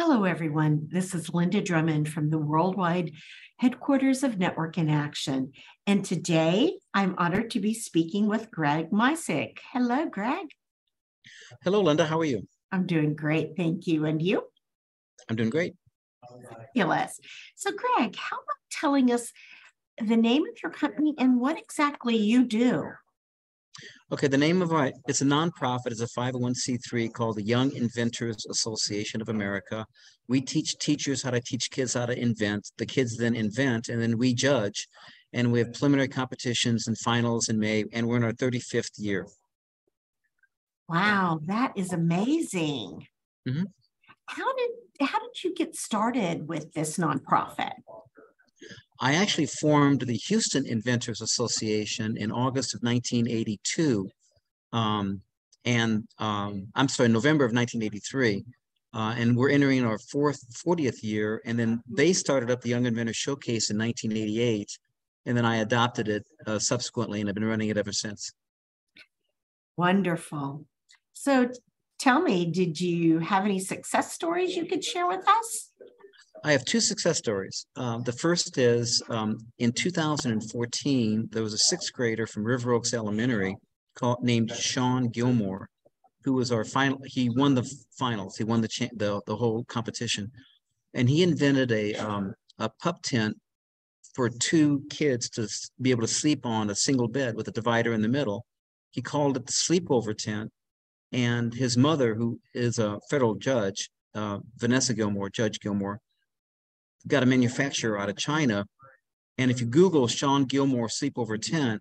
Hello, everyone. This is Linda Drummond from the worldwide headquarters of Network in Action. And today I'm honored to be speaking with Greg Micek. Hello, Greg. Hello, Linda. How are you? I'm doing great. Thank you. And you? I'm doing great. Fabulous. So, Greg, how about telling us the name of your company and what exactly you do? Okay, the name of our it's a nonprofit, it's a 501c3 called the Young Inventors Association of America. We teach teachers how to teach kids how to invent. The kids then invent, and then we judge. And we have preliminary competitions and finals in May, and we're in our 35th year. Wow, that is amazing. Mm-hmm. How did how did you get started with this nonprofit? I actually formed the Houston Inventors Association in August of 1982. Um, and um, I'm sorry, November of 1983. Uh, and we're entering our fourth, 40th year. And then they started up the Young Inventor Showcase in 1988. And then I adopted it uh, subsequently, and I've been running it ever since. Wonderful. So tell me, did you have any success stories you could share with us? I have two success stories. Um, the first is um, in 2014, there was a sixth grader from River Oaks Elementary called, named Sean Gilmore, who was our final. He won the finals. He won the the, the whole competition, and he invented a um, a pup tent for two kids to be able to sleep on a single bed with a divider in the middle. He called it the sleepover tent, and his mother, who is a federal judge, uh, Vanessa Gilmore, Judge Gilmore, got a manufacturer out of China. And if you Google Sean Gilmore sleepover tent,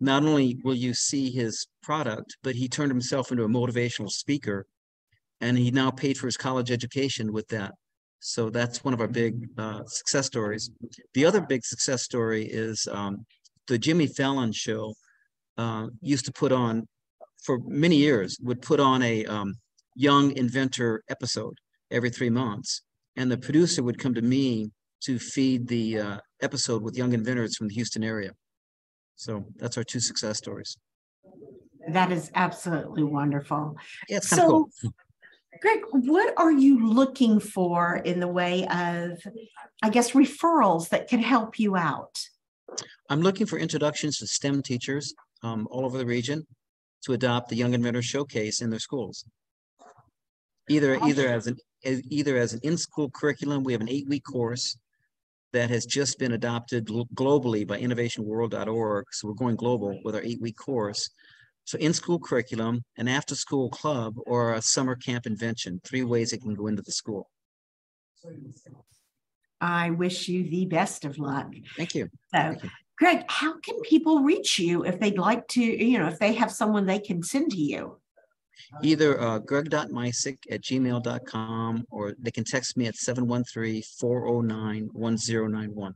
not only will you see his product, but he turned himself into a motivational speaker and he now paid for his college education with that. So that's one of our big uh, success stories. The other big success story is um, the Jimmy Fallon show uh, used to put on for many years would put on a um, young inventor episode every three months and the producer would come to me to feed the uh, episode with young inventors from the Houston area. So that's our two success stories. That is absolutely wonderful. Yeah, it's kind so, of cool. Greg, what are you looking for in the way of, I guess, referrals that can help you out? I'm looking for introductions to STEM teachers um, all over the region to adopt the Young Inventor Showcase in their schools. Either either as an either as an in-school curriculum. We have an eight-week course that has just been adopted globally by innovationworld.org. So we're going global with our eight-week course. So in-school curriculum, an after-school club, or a summer camp invention, three ways it can go into the school. I wish you the best of luck. Thank you. So, Thank you. Greg, how can people reach you if they'd like to, you know, if they have someone they can send to you? Either uh, greg.micek at gmail.com or they can text me at 713-409-1091.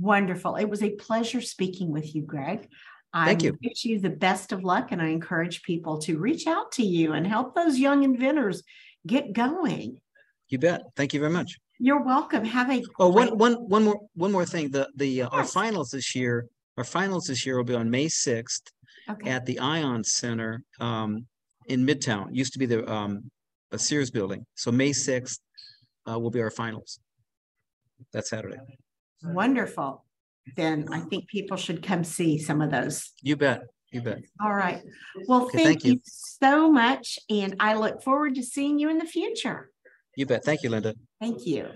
Wonderful. It was a pleasure speaking with you, Greg. Thank I you. wish you the best of luck, and I encourage people to reach out to you and help those young inventors get going. You bet. Thank you very much. You're welcome. Have a oh one one one more one more thing. The the uh, our finals this year. Our finals this year will be on May sixth okay. at the Ion Center um, in Midtown. It used to be the um, a Sears building. So May 6th uh, will be our finals. That Saturday. Wonderful. Then I think people should come see some of those. You bet. You bet. All right. Well, okay, thank, thank you. you so much. And I look forward to seeing you in the future. You bet. Thank you, Linda. Thank you.